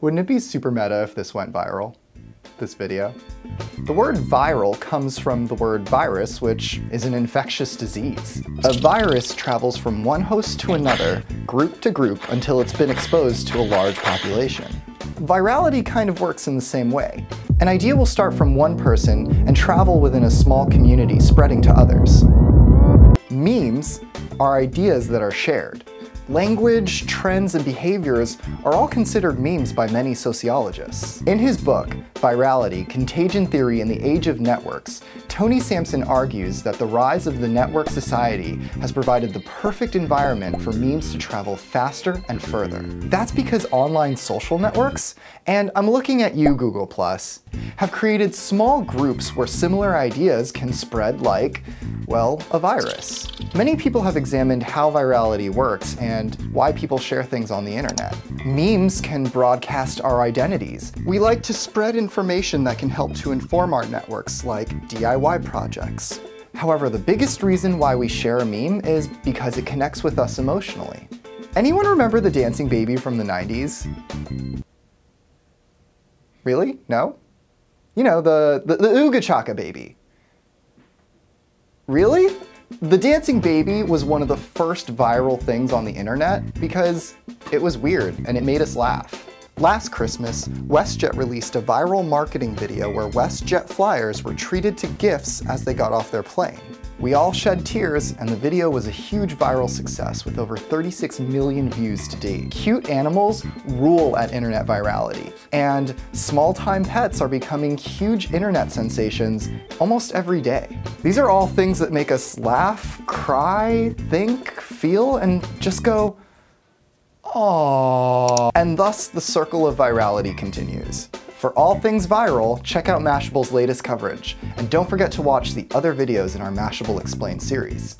Wouldn't it be super meta if this went viral? This video? The word viral comes from the word virus, which is an infectious disease. A virus travels from one host to another, group to group, until it's been exposed to a large population. Virality kind of works in the same way. An idea will start from one person and travel within a small community, spreading to others. Memes are ideas that are shared. Language, trends, and behaviors are all considered memes by many sociologists. In his book, Virality, Contagion Theory in the Age of Networks, Tony Sampson argues that the rise of the network society has provided the perfect environment for memes to travel faster and further. That's because online social networks, and I'm looking at you Google+, have created small groups where similar ideas can spread like, well, a virus. Many people have examined how virality works and why people share things on the internet. Memes can broadcast our identities. We like to spread information that can help to inform our networks, like DIY projects. However, the biggest reason why we share a meme is because it connects with us emotionally. Anyone remember the dancing baby from the 90s? Really? No? You know, the, the, the Ooga Chaka baby. Really? The dancing baby was one of the first viral things on the internet because it was weird and it made us laugh. Last Christmas, WestJet released a viral marketing video where WestJet flyers were treated to gifts as they got off their plane. We all shed tears, and the video was a huge viral success with over 36 million views to date. Cute animals rule at internet virality, and small-time pets are becoming huge internet sensations almost every day. These are all things that make us laugh, cry, think, feel, and just go, Aww. And thus the circle of virality continues. For all things viral, check out Mashable's latest coverage, and don't forget to watch the other videos in our Mashable Explained series.